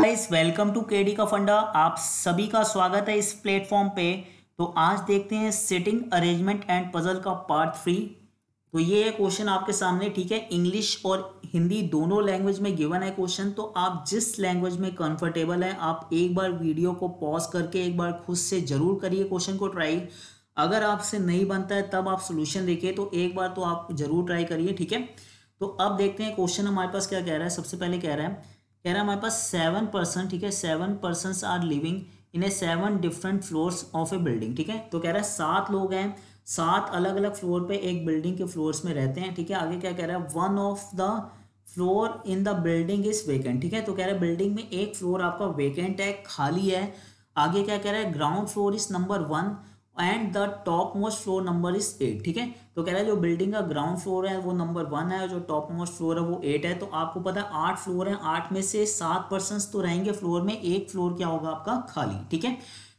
Guys welcome to KD का फंडा आप सभी का स्वागत है इस प्लेटफॉर्म पे। तो आज देखते हैं सिटिंग अरेंजमेंट एंड पजल का पार्ट थ्री तो ये है क्वेश्चन आपके सामने, ठीक है? इंग्लिश और हिंदी दोनों लैंग्वेज में गिवन है क्वेश्चन तो आप जिस लैंग्वेज में कंफर्टेबल है, आप एक बार वीडियो को पॉज करके एक बार खुद से ज़रूर करिए क्वेश्चन को ट्राई अगर आपसे नहीं बनता है, तब आप सोल्यूशन देखिए। तो एक बार तो आप ज़रूर ट्राई करिए, ठीक है? तो अब देखते हैं क्वेश्चन हमारे पास क्या कह रहा है। सबसे पहले कह रहा है कह रहा है, हमारे पास सेवन पर्सन ठीक है? Seven person are living in a seven different floors of a building ठीक है? तो कह रहा है, सात लोग हैं, सात अलग अलग फ्लोर पे एक बिल्डिंग के फ्लोर्स में रहते हैं, ठीक है? आगे क्या कह रहा है one of the floor in the building is vacant ठीक है? तो कह रहा है बिल्डिंग में एक फ्लोर आपका वेकेंट है, खाली है। आगे क्या कह रहा है ground floor is number one and the top most floor number is eight ठीक है? तो कह रहा है, जो बिल्डिंग का ग्राउंड फ्लोर है, वो नंबर वन है जो टॉप मोस्ट फ्लोर है, वो एट है। तो आपको पता है, आठ फ्लोर है, आठ में से सात पर्सन तो रहेंगे फ्लोर में, एक फ्लोर क्या होगा आपका? खाली, ठीक है?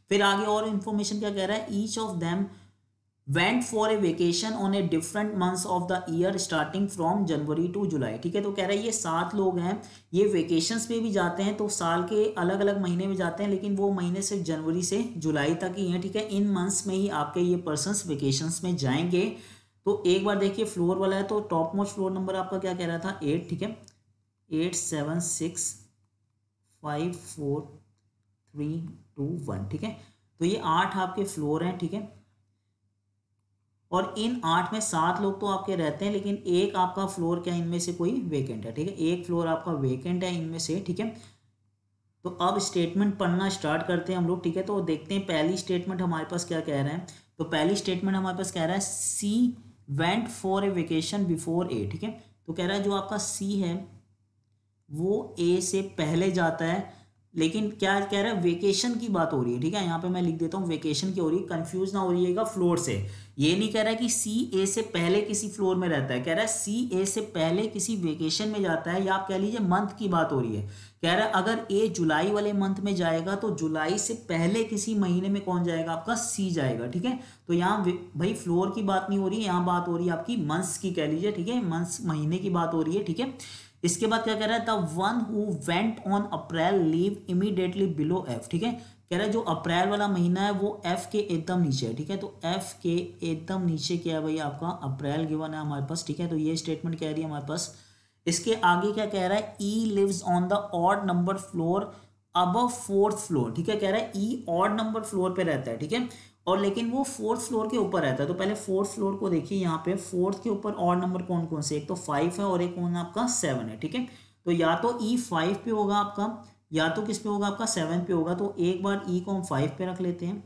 फिर आगे और इन्फॉर्मेशन क्या कह रहा है each of them went for a vacation on a different months of the year starting from January to July ठीक है? तो कह रहा है ये सात लोग हैं, ये वेकेशंस पे भी जाते हैं तो साल के अलग अलग महीने में जाते हैं, लेकिन वो महीने सिर्फ़ जनवरी से जुलाई तक ही हैं, ठीक है? इन मंथ्स में ही आपके ये पर्सनस वेकेशंस में जाएँगे। तो एक बार देखिए फ्लोर वाला है तो टॉप मोस्ट फ्लोर नंबर आपका क्या कह रहा था? एट ठीक है? Eight seven six five four three two one ठीक है? तो ये आठ आपके फ्लोर हैं, ठीक है? और इन आठ में सात लोग तो आपके रहते हैं, लेकिन एक आपका फ्लोर क्या इनमें से कोई वेकेंट है, ठीक है? एक फ्लोर आपका वेकेंट है इनमें से, ठीक है? तो अब स्टेटमेंट पढ़ना स्टार्ट करते हैं हम लोग, ठीक है? तो देखते हैं पहली स्टेटमेंट हमारे पास क्या कह रहे हैं। तो पहली स्टेटमेंट हमारे पास कह रहा है C went for a vacation before A ठीक है? तो कह रहा है जो आपका सी है, वो ए से पहले जाता है, लेकिन क्या कह रहा है वेकेशन की बात हो रही है, ठीक है? यहाँ पे मैं लिख देता हूँ वेकेशन की हो रही है कंफ्यूज ना हो रही है फ्लोर से। ये नहीं कह रहा कि सी ए से पहले किसी फ्लोर में रहता है, कह रहा है सी ए से पहले किसी वेकेशन में जाता है, या आप कह लीजिए मंथ की बात हो रही है। कह रहा है अगर ए जुलाई वाले मंथ में जाएगा तो जुलाई से पहले किसी महीने में कौन जाएगा? आपका सी जाएगा, ठीक है? तो यहाँ भाई फ्लोर की बात नहीं हो रही है यहाँ बात हो रही है आपकी मंथ्स की कह लीजिए, ठीक है? मंथ्स महीने की बात हो रही है, ठीक है? इसके बाद क्या कह रहा है the one who went on April live immediately below F ठीक है? कह रहा है, जो अप्रैल वाला महीना है, वो एफ़ के एकदम नीचे है, ठीक है? तो एफ़ के एकदम नीचे क्या है भाई आपका? अप्रैल गिवन है हमारे पास, ठीक है? तो ये स्टेटमेंट कह रही है हमारे पास। इसके आगे क्या कह रहा है? E lives on the odd number floor अब फोर्थ फ्लोर ठीक है? कह रहा है ई ऑड नंबर फ्लोर पे रहता है, ठीक है? और लेकिन वो फोर्थ फ्लोर के ऊपर रहता है। तो पहले फोर्थ फ्लोर को देखिए यहाँ पे फोर्थ के ऊपर और नंबर कौन कौन से? एक तो फाइव है और एक कौन आपका सेवन है, ठीक है? तो या तो ई e फाइव पे होगा आपका या तो किस पे होगा आपका? सेवन पे होगा तो एक बार ई e को हम फाइव पे रख लेते हैं।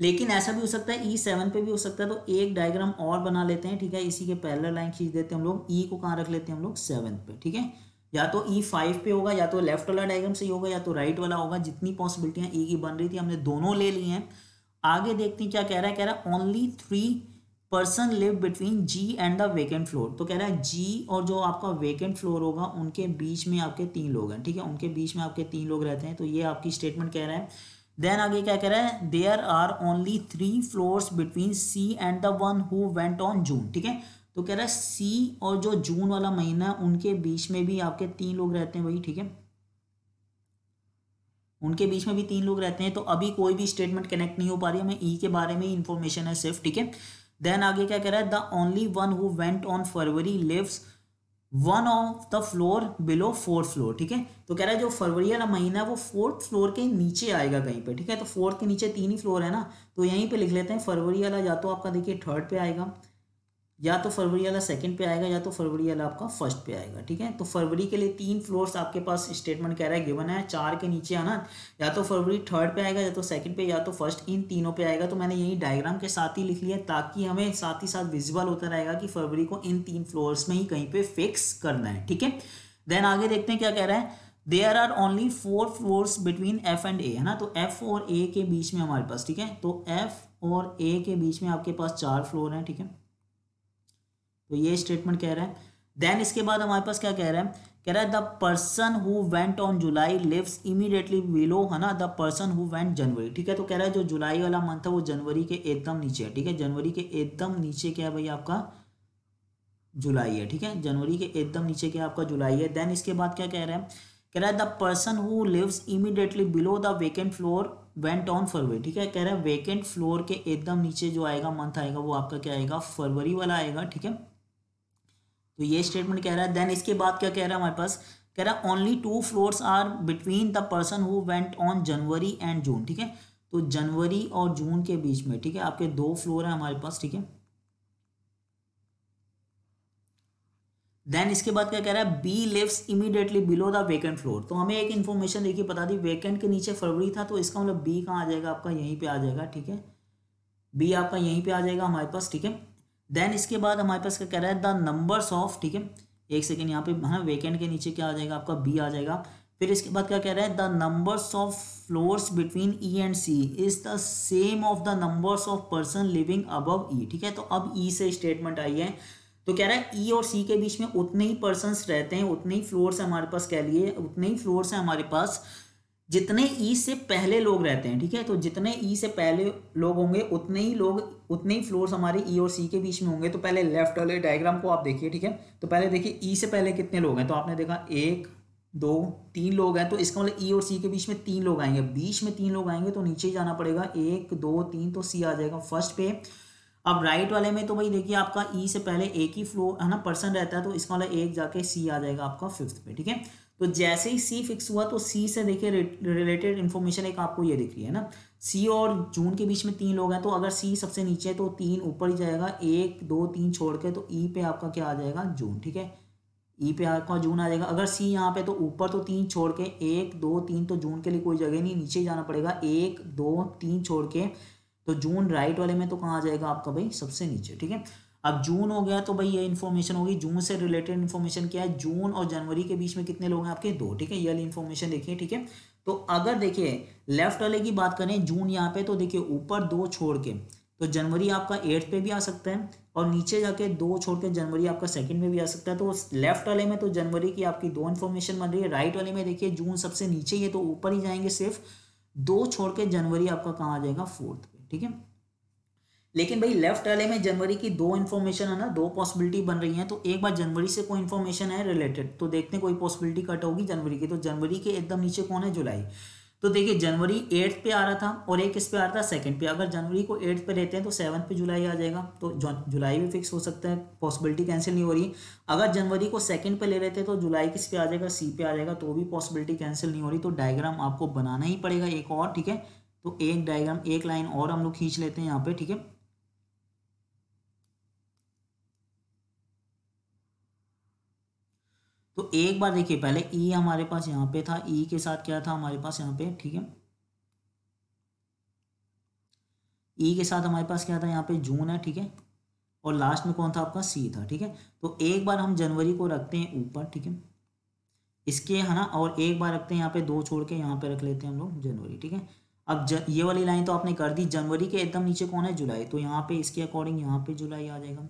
लेकिन ऐसा भी हो सकता है ई e सेवन पे भी हो सकता है तो एक डायग्राम और बना लेते हैं, ठीक है? इसी के पहले लाइन खींच देते हैं हम लोग। ई को कहाँ रख लेते हैं हम लोग? सेवन पे, ठीक है? या तो ई फाइव पे होगा, या तो लेफ़्ट वाला डायग्राम सही होगा, या तो राइट वाला होगा। जितनी पॉसिबिलिटियाँ ई की बन रही थी, हमने दोनों ले ली हैं। आगे देखते हैं क्या कह रहा है, कह रहा है only three person live between G and the vacant floor तो कह रहा है जी और जो आपका वेकेंट फ्लोर होगा, उनके बीच में आपके तीन लोग हैं, ठीक है? उनके बीच में आपके तीन लोग रहते हैं तो ये आपकी स्टेटमेंट कह रहा है। देन आगे क्या कह रहा है? There are only three floors between C and the one who went on June ठीक है? तो कह रहा है सी और जो जून वाला महीना है, उनके बीच में भी आपके तीन लोग रहते हैं वही ठीक है? उनके बीच में भी तीन लोग रहते हैं तो अभी कोई भी स्टेटमेंट कनेक्ट नहीं हो पा रही है। हमें ई e के बारे में इंफॉर्मेशन है सिर्फ़, ठीक है? देन आगे क्या कह रहा है? The only one who went on February lives one of the floor below fourth floor ठीक है? तो कह रहा है जो फरवरी वाला महीना है, वो फोर्थ फ्लोर के नीचे आएगा कहीं पे, ठीक है? तो फोर्थ के नीचे तीन ही फ्लोर है ना? तो यहीं पे लिख लेते हैं, फरवरी वाला या तो आपका देखिए थर्ड पे आएगा। या तो फरवरी वाला सेकंड पे आएगा, या तो फरवरी वाला आपका फ़र्स्ट पे आएगा, ठीक है? तो फरवरी के लिए तीन फ्लोर्स आपके पास स्टेटमेंट कह रहा है गिवन है, चार के नीचे आना या तो फरवरी थर्ड पे आएगा, या तो सेकंड पे, या तो फ़र्स्ट इन तीनों पे आएगा तो मैंने यही डायग्राम के साथ ही लिख लिया ताकि हमें साथ ही साथ विजिबल होता रहेगा कि फरवरी को इन तीन फ्लोर्स में ही कहीं पे फिक्स करना है, ठीक है? देन आगे देखते हैं क्या कह रहा है? There are only four floors between F and A है ना? तो एफ़ और ए के बीच में हमारे पास, ठीक है? तो एफ़ और ए के बीच में आपके पास चार फ्लोर हैं, ठीक है? तो ये स्टेटमेंट कह रहे हैं। देन इसके बाद हमारे पास क्या कह रहे हैं? कह रहा है the person who went on July lives immediately below है ना? The person who went January ठीक है? तो कह रहा है, जो जुलाई वाला मंथ है वो जनवरी के एकदम नीचे है, ठीक है? जनवरी के एकदम नीचे क्या है भाई आपका? जुलाई है, ठीक है? जनवरी के एकदम नीचे क्या आपका? जुलाई है। देन इसके बाद क्या कह रहे हैं? कह रहा है the person who lives immediately below the vacant floor went on February ठीक है? कह रहा है वेकेंट फ्लोर के एकदम नीचे जो आएगा मंथ आएगा, वो आपका क्या आएगा? फरवरी वाला आएगा, ठीक है? तो ये स्टेटमेंट कह रहा है देन इसके बाद क्या कह रहा है हमारे पास? कह रहा है only two floors are between the person who went on January and June ठीक है? तो जनवरी और जून के बीच में, ठीक है? आपके दो फ्लोर है हमारे पास, ठीक है? देन इसके बाद क्या कह रहा है B lives immediately below the vacant floor तो हमें एक इन्फॉर्मेशन देखिए, बता दी वेकेंट के नीचे फरवरी था तो इसका मतलब बी कहाँ आ जाएगा? आपका यहीं पे आ जाएगा, ठीक है? बी आपका यहीं पे आ जाएगा हमारे पास, ठीक है? देन इसके बाद हमारे पास क्या कह रहा है? द नंबर्स ऑफ़ ठीक है? एक सेकेंड यहाँ पे हाँ वेकेंट के नीचे क्या आ जाएगा? आपका बी आ जाएगा। फिर इसके बाद क्या कह रहा है? The numbers of floors between E and C is the same of the numbers of person living above E ठीक है? तो अब ई e से स्टेटमेंट आई है। तो कह रहा है ई e और सी के बीच में उतने ही पर्सन रहते हैं, उतने ही फ्लोर्स हमारे पास, कह लिए, उतने ही फ्लोर्स हैं हमारे पास। जितने ई से पहले लोग रहते हैं, ठीक है? तो जितने ई से पहले लोग होंगे, उतने ही लोग, उतने ही फ्लोर्स हमारे ई और सी के बीच में होंगे। तो पहले लेफ़्ट वाले डायग्राम को आप देखिए, ठीक है? तो पहले देखिए, ई से पहले कितने लोग हैं? तो आपने देखा, एक, दो, तीन लोग हैं। तो इसका मतलब ई और सी के बीच में तीन लोग आएँगे। बीच में तीन लोग आएँगे तो नीचे जाना पड़ेगा। एक, दो, तीन तो सी आ जाएगा फ़र्स्ट पे। अब राइट वाले में तो भाई देखिए, आपका ई से पहले एक ही फ्लोर है ना, पर्सन रहता है तो इसका वाला एक जाके सी आ जाएगा आपका फिफ्थ पे, ठीक है? तो जैसे ही सी फिक्स हुआ तो सी से देखिए रिलेटेड इन्फॉर्मेशन एक आपको ये दिख रही है ना। सी और जून के बीच में तीन लोग हैं तो अगर सी सबसे नीचे है तो तीन ऊपर ही जाएगा। एक, दो, तीन छोड़ के तो ई e पे आपका क्या आ जाएगा? जून ठीक है? ई e पे आपका जून आ जाएगा। अगर सी यहाँ पे तो ऊपर तो तीन छोड़ के, एक, दो, तीन तो जून के लिए कोई जगह नहीं, नीचे ही जाना पड़ेगा। एक, दो, तीन छोड़ के तो जून राइट वाले में तो कहाँ आ जाएगा आपका भाई? सबसे नीचे, ठीक है? अब जून हो गया तो भाई ये इन्फॉर्मेशन होगी। जून से रिलेटेड इन्फॉर्मेशन क्या है? जून और जनवरी के बीच में कितने लोग हैं आपके? दो, ठीक है? ये वाली इन्फॉर्मेशन देखिए, ठीक है? तो अगर देखिए लेफ़्ट वाले की बात करें, जून यहाँ पे तो देखिए, ऊपर दो छोड़ के तो जनवरी आपका एट्थ पे भी आ सकता है और नीचे जाके दो छोड़ के जनवरी आपका सेकंड में भी आ सकता है। तो लेफ़्ट वाले में तो जनवरी की आपकी दो इन्फॉर्मेशन बन रही है। राइट वाले में देखिए, जून सबसे नीचे ही है तो ऊपर ही जाएँगे सिर्फ़ दो छोड़ के जनवरी आपका कहाँ आ जाएगा? फोर्थ पे, ठीक है? लेकिन भाई लेफ़्ट वाले में जनवरी की दो इन्फॉर्मेशन है ना, दो पॉसिबिलिटी बन रही हैं तो एक बार जनवरी से कोई इन्फॉर्मेशन है रिलेटेड तो देखते हैं कोई पॉसिबिलिटी कट होगी जनवरी की तो जनवरी के एकदम नीचे कौन है? जुलाई। तो देखिए, जनवरी एट्थ पे आ रहा था और एक इस पे आ रहा था सेकंड पे। अगर जनवरी को एट्थ पे रहते हैं तो सेवन्थ पे जुलाई आ जाएगा। तो जुलाई भी फिक्स हो सकता है पॉसिबिलिटी कैंसिल नहीं हो रही। अगर जनवरी को सेकंड पे ले रहे थे तो जुलाई किस पे आ जाएगा? सी पे आ जाएगा तो भी पॉसिबिलिटी कैंसिल नहीं हो रही। तो डायग्राम आपको बनाना ही पड़ेगा एक और, ठीक है? तो एक डायग्राम एक लाइन और हम लोग खींच लेते हैं यहाँ पे, ठीक है? तो एक बार देखिए पहले ई e हमारे पास यहाँ पे था। ई e के साथ क्या था हमारे पास यहाँ पे? ठीक है। ई e के साथ हमारे पास क्या था? यहाँ पे जून है ठीक है। और लास्ट में कौन था आपका? सी था ठीक है। तो एक बार हम जनवरी को रखते हैं ऊपर ठीक है। इसके है ना और एक बार रखते हैं यहाँ पे दो छोड़ के यहाँ पे रख लेते हैं हम लोग जनवरी ठीक है। अब ज, ये वाली लाइन तो आपने कर दी। जनवरी के एकदम नीचे कौन है? जुलाई। तो यहाँ पे इसके अकॉर्डिंग यहाँ पे जुलाई आ जाएगा।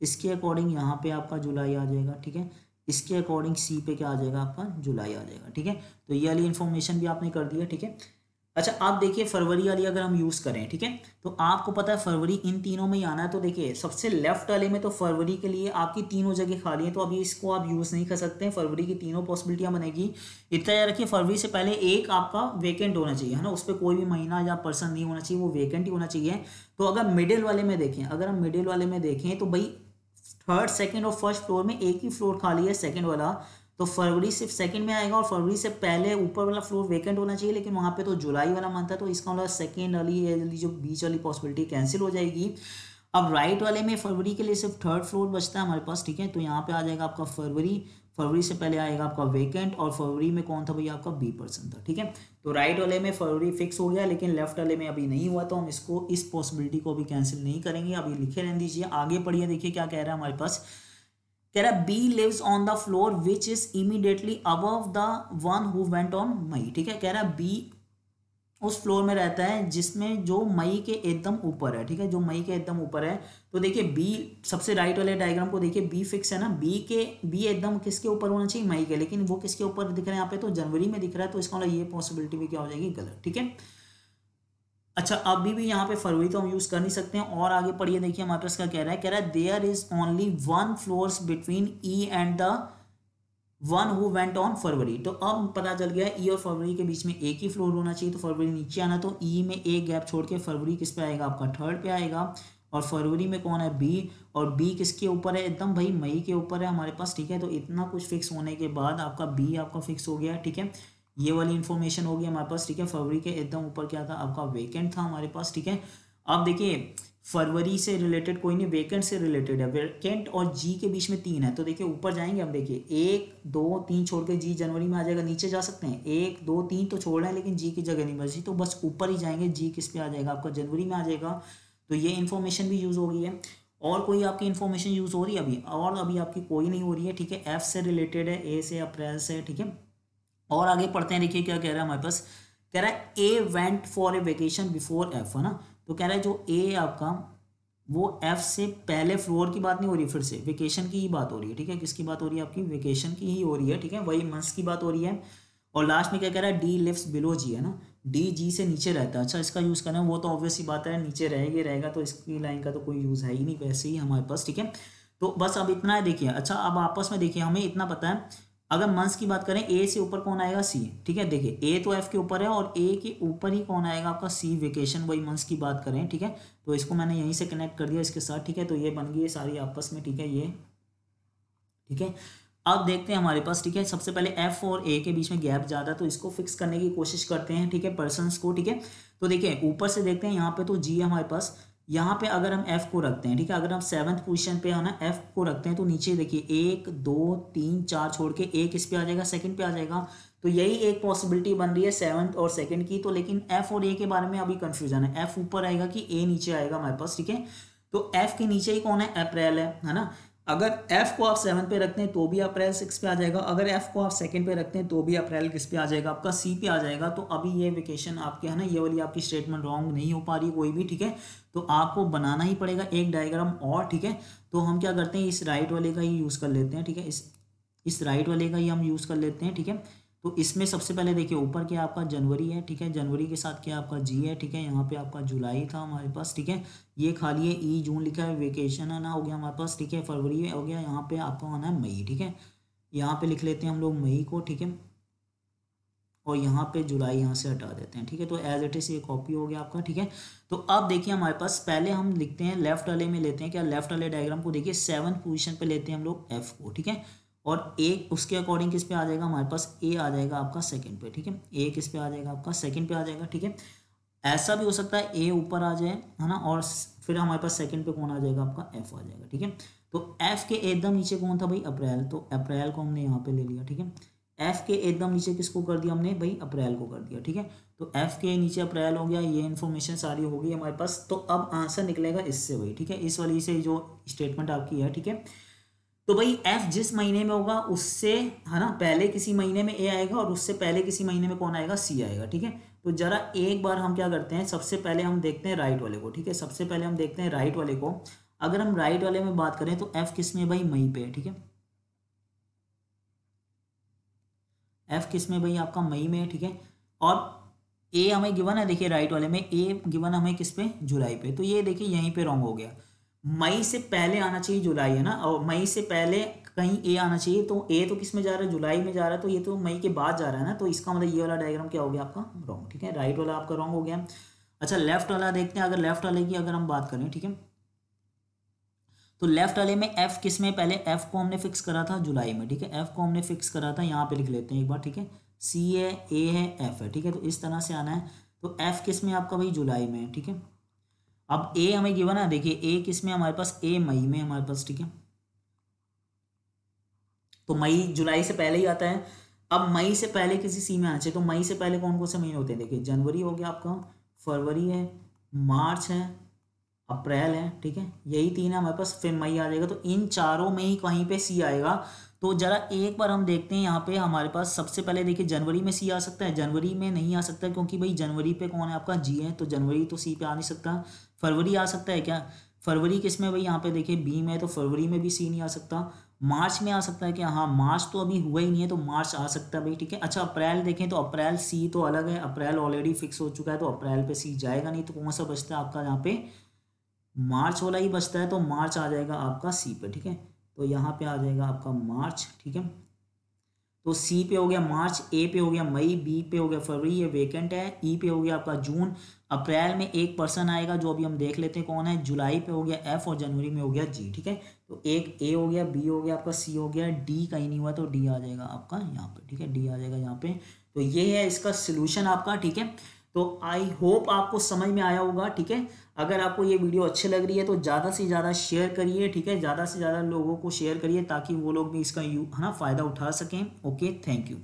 इसके अकॉर्डिंग यहाँ पे आपका जुलाई आ जाएगा ठीक है। इसके अकॉर्डिंग सी पे क्या आ जाएगा आपका? जुलाई आ जाएगा, ठीक है? तो ये वाली इन्फॉर्मेशन भी आपने कर दी है, ठीक है? अच्छा आप देखिए, फरवरी वाली अगर हम यूज़ करें, ठीक है? तो आपको पता है फरवरी इन तीनों में ही आना है तो देखिए, सबसे लेफ़्ट वाले में तो फरवरी के लिए आपकी तीनों जगह खाली है तो अभी इसको आप यूज़ नहीं कर सकते हैं फरवरी की तीनों पॉसिबिलिटियाँ बनेगी। इतना याद रखिए, फरवरी से पहले एक आपका वेकेंट होना चाहिए, है ना? उस पर कोई भी महीना या पर्सन नहीं होना चाहिए, वो वेकेंट ही होना चाहिए। तो अगर मिडिल वाले में देखें, अगर हम मिडिल वाले में देखें तो भाई थर्ड सेकेंड और फ़र्स्ट फ्लोर में एक ही फ्लोर खाली है सेकेंड वाला। तो फरवरी सिर्फ़ सेकंड में आएगा और फरवरी से पहले ऊपर वाला फ्लोर वेकेंट होना चाहिए, लेकिन वहाँ पे तो जुलाई वाला मंथ है तो इसका मतलब सेकेंड वाली जो बीच वाली पॉसिबिलिटी कैंसिल हो जाएगी। अब राइट वाले में फरवरी के लिए सिर्फ़ थर्ड फ्लोर बचता है हमारे पास, ठीक है? तो यहाँ पे आ जाएगा आपका फरवरी फरवरी से पहले आएगा आपका वेकेंट और फरवरी में कौन था भैया आपका बी पर्सन था, ठीक है? तो राइट वाले में फरवरी फिक्स हो गया, लेकिन लेफ़्ट वाले में अभी नहीं हुआ तो हम इसको, इस पॉसिबिलिटी को अभी कैंसिल नहीं करेंगे। अभी लिखे रहने दीजिए। आगे पढ़िए, देखिए क्या कह रहा है हमारे पास। कह रहा है B lives on the floor which is immediately above the one who went on May ठीक है? कह रहा है बी उस फ्लोर में रहता है जिसमें जो मई के एकदम ऊपर है, ठीक है? जो मई के एकदम ऊपर है तो देखिए बी सबसे राइट वाले डायग्राम को देखिए बी फिक्स है ना? बी के बी एकदम किसके ऊपर होना चाहिए? मई के, लेकिन वो किसके ऊपर दिख रहे हैं यहाँ पे? तो जनवरी में दिख रहा है तो इसका मतलब ये पॉसिबिलिटी भी क्या हो जाएगी? गलत, ठीक है? अच्छा अभी भी यहाँ पे फरवरी तो हम यूज़ कर नहीं सकते हैं, और आगे पढ़िए, देखिए, हमारे पास क्या कह रहा है? कह रहा है there is only one floors between E and the one who went on February. तो अब पता चल गया ई और फरवरी के बीच में एक ही फ्लोर होना चाहिए तो फरवरी नीचे आना। तो ई में एक गैप छोड़ के फरवरी किस पे आएगा? आपका थर्ड पे आएगा। और फरवरी में कौन है? बी और बी किसके ऊपर है? एकदम भाई मई के ऊपर है हमारे पास, ठीक है? तो इतना कुछ फिक्स होने के बाद आपका बी आपका फिक्स हो गया, ठीक है? ये वाली इन्फॉर्मेशन होगी हमारे पास, ठीक है? फरवरी के एकदम ऊपर क्या था? आपका वेकेंट था हमारे पास, ठीक है? अब देखिए फरवरी से रिलेटेड कोई नहीं वेकेंट से रिलेटेड है। वेकेंट और जी के बीच में तीन है। तो देखिए, ऊपर जाएँगे हम, देखिए, एक, दो, तीन छोड़ के जी जनवरी में आ जाएगा, नीचे जा सकते हैं। एक, दो, तीन तो छोड़ रहे हैं, लेकिन जी की जगह नहीं बची। तो बस ऊपर ही जाएँगे जी किस पे आ जाएगा? आपका जनवरी में आ जाएगा। तो ये इन्फॉर्मेशन भी यूज़ हो गई है। और कोई आपकी इन्फॉर्मेशन यूज़ हो रही है अभी? और अभी आपकी कोई नहीं हो रही है, ठीक है? एफ़ से रिलेटेड है ए से अप्रैल से, ठीक है? और आगे पढ़ते हैं, देखिए क्या कह रहा है हमारे पास। कह रहा है A went for a vacation before F है ना? तो कह रहा है जो ए है आपका, वो एफ़ से पहले फ्लोर की बात नहीं हो रही, फिर से वेकेशन की ही बात हो रही है, ठीक है? किसकी बात हो रही है आपकी? वेकेशन की ही हो रही है, ठीक है? वही मंथ्स की बात हो रही है। और लास्ट में क्या कह रहा है? डी लिफ्ट बिलो जी है ना? डी जी से नीचे रहता है। अच्छा इसका यूज़ करना है, वो तो ऑब्वियस ही बात है, नीचे रहेगी रहेगा तो इसकी लाइन का तो कोई यूज़ है ही नहीं, वैसे ही हमारे पास, ठीक है? तो बस अब इतना है, देखिए अच्छा अब आपस में देखिए, हमें इतना पता है अगर मंथ्स की बात करें ए से ऊपर कौन आएगा? सी ठीक है? देखिए ए तो एफ़ के ऊपर है और ए के ऊपर ही कौन आएगा आपका? सी वेकेशन वही मंथ्स की बात करें, ठीक है? तो इसको मैंने यहीं से कनेक्ट कर दिया इसके साथ, ठीक है? तो ये बन गई है सारी आपस में, ठीक है? ये, ठीक है? अब देखते हैं हमारे पास, ठीक है? सबसे पहले एफ़ और ए के बीच में गैप ज़्यादा तो इसको फिक्स करने की कोशिश करते हैं, ठीक है? पर्सन को, ठीक है? तो देखिए, ऊपर से देखते हैं, यहाँ पे तो जी है हमारे पास। यहाँ पे अगर हम एफ़ को रखते हैं, ठीक है, अगर हम सेवन्थ पोजीशन पे है ना एफ़ को रखते हैं तो नीचे देखिए, एक, दो, तीन, चार छोड़ के एक इस पे आ जाएगा सेकंड पे आ जाएगा। तो यही एक पॉसिबिलिटी बन रही है सेवन्थ और सेकंड की तो लेकिन एफ़ और ए के बारे में अभी कंफ्यूजन है। एफ़ ऊपर आएगा कि ए नीचे आएगा हमारे पास, ठीक है? तो एफ़ के नीचे ही कौन है? अप्रैल है है ना? अगर एफ़ को आप सेवन पे रखते हैं तो भी अप्रैल सिक्स पे आ जाएगा। अगर एफ़ को आप सेकंड पे रखते हैं तो भी अप्रैल किस पे आ जाएगा? आपका सी पे आ जाएगा। तो अभी ये वेकेशन आपके, है ना, ये वाली आपकी स्टेटमेंट रॉन्ग नहीं हो पा रही कोई भी, ठीक है? तो आपको बनाना ही पड़ेगा एक डायग्राम और, ठीक है? तो हम क्या करते हैं, इस राइट वाले का ही यूज़ कर लेते हैं, ठीक है? इस इस राइट वाले का ही हम यूज़ कर लेते हैं, ठीक है? तो इसमें सबसे पहले देखिए, ऊपर क्या आपका जनवरी है, ठीक है? जनवरी के साथ क्या आपका जी है, ठीक है? यहाँ पे आपका जुलाई था हमारे पास, ठीक है? ये खाली है, ई, जून लिखा है वेकेशन है ना हो गया हमारे पास, ठीक है? फरवरी हो गया, यहाँ पे आपका आना है मई, ठीक है? यहाँ पे लिख लेते हैं हम लोग मई को, ठीक है? और यहाँ पे जुलाई यहाँ से हटा देते हैं, ठीक है? तो एज इट इज़ ये कॉपी हो गया आपका, ठीक है? तो अब देखिए हमारे पास पहले हम लिखते हैं लेफ़्ट वाले में लेते हैं क्या? लेफ़्ट वाले डायग्राम को देखिए सेवन पोजिशन पे लेते हैं हम लोग एफ़ को, ठीक है? और ए उसके अकॉर्डिंग किस पे आ जाएगा? हमारे पास ए आ जाएगा आपका सेकंड पे, ठीक है? ए किस पे आ जाएगा? आपका सेकंड पे आ जाएगा, ठीक है? ऐसा भी हो सकता है ए ऊपर आ जाए, है ना? और फिर हमारे पास सेकंड पे कौन आ जाएगा? आपका एफ़ आ जाएगा, ठीक है? तो एफ़ के एकदम नीचे कौन था भाई? अप्रैल। तो अप्रैल को हमने यहाँ पे ले लिया, ठीक है? एफ़ के एकदम नीचे किसको कर दिया हमने? भाई, अप्रैल को कर दिया, ठीक है? तो एफ़ के नीचे अप्रैल हो गया, ये इन्फॉर्मेशन सारी हो गई हमारे पास। तो अब आंसर निकलेगा इससे भाई, ठीक है? इस वाली से जो स्टेटमेंट आपकी है, ठीक है? तो भाई एफ़ जिस महीने में होगा, उससे, है ना, पहले किसी महीने में ए आएगा और उससे पहले किसी महीने में कौन आएगा? सी आएगा, ठीक है? तो जरा एक बार हम क्या करते हैं, सबसे पहले हम देखते हैं राइट वाले को, ठीक है? सबसे पहले हम देखते हैं राइट वाले को। अगर हम राइट वाले में बात करें तो एफ़ किसमें भाई? मई पे है, ठीक है? एफ़ किसमें भाई? आपका मई में है, ठीक है? और ए हमें गिवन है, देखिए राइट वाले में ए गिवन हमें किस पे? जुलाई पे। तो ये देखिए यहीं पे रॉन्ग हो गया। मई से पहले आना चाहिए जुलाई, है ना? और मई से पहले कहीं ए आना चाहिए तो ए तो किसमें जा रहा है? जुलाई में जा रहा है तो ये तो मई के बाद जा रहा है ना? तो इसका मतलब ये वाला डायग्राम क्या हो गया आपका? रॉन्ग ठीक है? राइट वाला आपका रॉन्ग हो गया। अच्छा लेफ़्ट वाला देखते हैं, अगर लेफ़्ट वाले की अगर हम बात करें, ठीक है? तो लेफ़्ट वाले में एफ़ किसमें? पहले एफ़ को हमने फिक्स करा था जुलाई में, ठीक है? एफ़ को हमने फिक्स करा था, यहाँ पे लिख लेते हैं एक बार, ठीक है? सी है ए है एफ़ है, ठीक है? तो इस तरह से आना है। तो एफ़ किसमें आपका भाई? जुलाई में, ठीक है? अब ए हमें गिवन है, देखिए ए किसमें हमारे पास ए मई में हमारे पास, ठीक है? तो मई जुलाई से पहले ही आता है। अब मई से पहले किसी सी में आना चाहिए तो मई से पहले कौन कौन से महीने होते हैं? देखिए, जनवरी हो गया आपका, फरवरी है, मार्च है, अप्रैल है, ठीक है? यही तीन है हमारे पास, फिर मई आ जाएगा तो इन चारों में ही कहीं पे सी आएगा। तो ज़रा एक बार हम देखते हैं यहाँ पे हमारे पास सबसे पहले देखिए, जनवरी में सी आ सकता है। जनवरी में नहीं आ सकता क्योंकि भाई जनवरी पे कौन है आपका? जी है तो जनवरी तो सी पे आ नहीं सकता। फरवरी आ सकता है क्या? फरवरी किसमें भाई? यहाँ पे देखिए बी में तो फरवरी में भी सी नहीं आ सकता। मार्च में आ सकता है क्या? हाँ मार्च तो अभी हुआ ही नहीं है तो मार्च आ सकता है भाई, ठीक है? अच्छा अप्रैल देखें तो अप्रैल सी तो अलग है। अप्रैल ऑलरेडी फिक्स हो चुका है तो अप्रैल पे सी जाएगा नहीं तो कौन सा बचता है आपका यहाँ पे? मार्च वाला ही बचता है तो मार्च आ जाएगा आपका सी पे, ठीक है? तो यहाँ पे आ जाएगा आपका मार्च, ठीक है? तो सी पे हो गया मार्च ए पे हो गया मई बी पे हो गया फरवरी, ये वेकेंट है। ई e पे हो गया आपका जून। अप्रैल में एक पर्सन आएगा जो अभी हम देख लेते हैं कौन है। जुलाई पे हो गया एफ़ और जनवरी में हो गया जी ठीक है? तो एक ए हो गया बी हो गया, आपका सी हो गया डी कहीं नहीं हुआ तो डी आ जाएगा आपका यहाँ पे, ठीक है? डी आ जाएगा यहाँ पे। तो ये है इसका सोल्यूशन आपका, ठीक है? तो आई होप आपको समझ में आया होगा, ठीक है? अगर आपको ये वीडियो अच्छी लग रही है तो ज़्यादा से ज़्यादा शेयर करिए, ठीक है? ज़्यादा से ज़्यादा लोगों को शेयर करिए, ताकि वो लोग भी इसका यू, है ना, फ़ायदा उठा सकें। Okay thank you